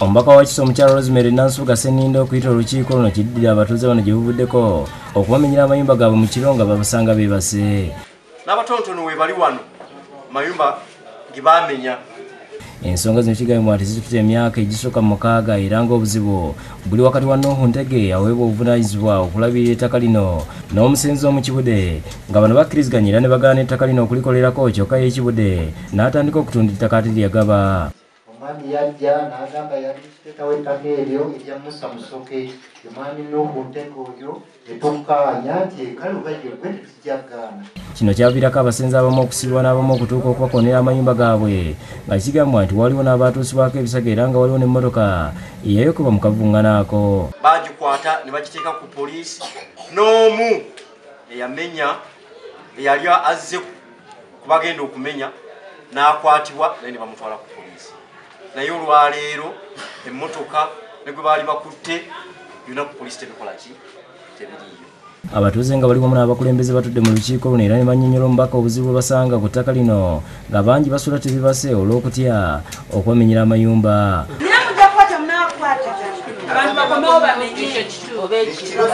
omubaka wa kiso omukyalo rosemary nansuga seninde okuyita olukiiko luno kiddira abatuuze bano gye buvuddeko okubamenyera amayumba gaabwe mu kiro nga babasanga beebase. N'abatonotono we bali wano mayumba ge baamenya ensonga zino kigambibwa nti zituta emyaka egisooka mu mukaaga era ng'obuzibu buli wakati wa nuhu ntege aweebwa obuvunaanyizibwa okulabirira ettaka lino. N'omusenzi omukibude nga bano bakkiriziganya era ne bagaana ettaka lino okulikolerako kyokka y'ekibude n'atandika okutunda ettaka ate lyagaba omwami yajja n'agamba yaliteekawo ettaka eryo erya musa musoke. Omwami nuhu ntege oyo netukkaanya nti kale obajja gwe tetujjagaana kino kyaviirako abasenzi abamu okusibibwa n'abamu okutuuka okubakonera amayumba gaabwe. Nga kigambwa nti waliwo n'abaatuusibwako ebisago era nga waliwo n'emmotoka eyayokuba mu kavuŋŋaano ako bagikwata ne bagiteeka ku poliisi n'omu eyamenya eyali azze kubagenda okumenya n'akwatibwa naye ne bamutwala ku poliisi naye olwaleero emmotoka ne gwe baali bakutte byonna ku poliisi tebikola ki tebiriiyo abatuuze nga bali wamu n'abakulembeze batudde mu lukiiko luno era ne bannyonnyola omubaka obuzibu bwe basanga ku ttaka lino nga bangi basula tebibase olw'okutya okubamenyera amayumba abantu bakomewo bamenye oba ekiro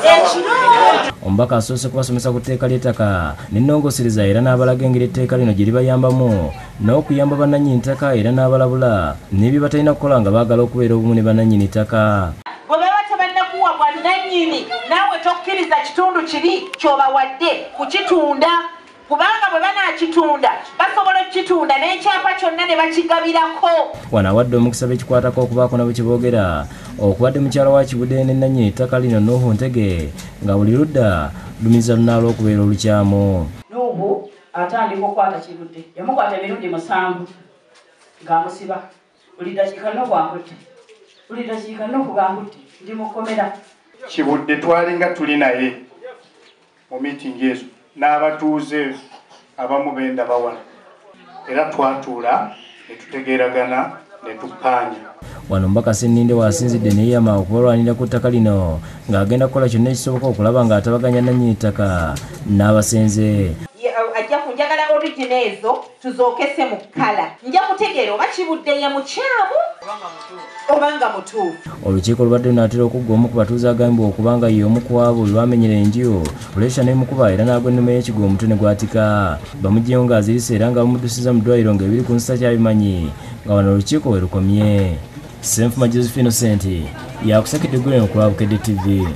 omubaka asoose kubasomesa ku tteeka ly'ettaka. N'ennongosereza era n'abalaga engeri etteeka lino gye libayambamu. N'okuyamba bannannyini ttaka era n'abalabula. N'ebyo batalina kukola nga baagala okubeera obumu ne bannannyini ttaka. Bwe baba tebannakuwa bwannannyini naawe tokkiriza kitundu kiri kyobawadde kukitunda kubanga bwe banaakitunda basobola okukitunda n'ekyapa kyonna ne bakigabirako. Wano awadde omukisa b'ekikwatako okubaako nabo kye boogera okubadde mukyala wa kibudde ne nannyini ttaka lino nuhu ntege nga buli ludda lumiza lunaala okubeera olukyamu n'ubu atandika okukwata kirudde. Yamukwata emirundi musanvu ng'amusiba buli dakiika nnoku ankutte buli dakiika nnoku gankutte ndi mukomera. Kibudde twalinga tuli naye mu miitingi ezo n'abatuuze abamu benda bawala era twatuula ne tutegeeragana ne tukkaanya wano mbaka seninde waasinzidde neyama okubalwanira ku ttaka lino ng'agenda kukola kyonna ekisoboka okulaba ng'atabaganya nannyini ttaka n'abasenze ajja kunjagala origina ezo tuzookese mu kkala. Nja kutegeera oba kibudde ye mukyamu obanga mutuufu. Olukiiko lubadde lunaatera okuggwa omu ku batuuze agambibwa okuba nga ye omu ku abo lwamenyera enju. Pulesha n'emukuba era n'agwa ennuma y'ekigwo omutwe ne gwatika. Bamugyeyo ng'azirise era nga bamuddusiza mu ddwaliro ng'ebiri ku nsa kyabimanyi nga wano olukiiko we lukomye senfuma josephine cent yakusakidde guleno ku lwabukedde tv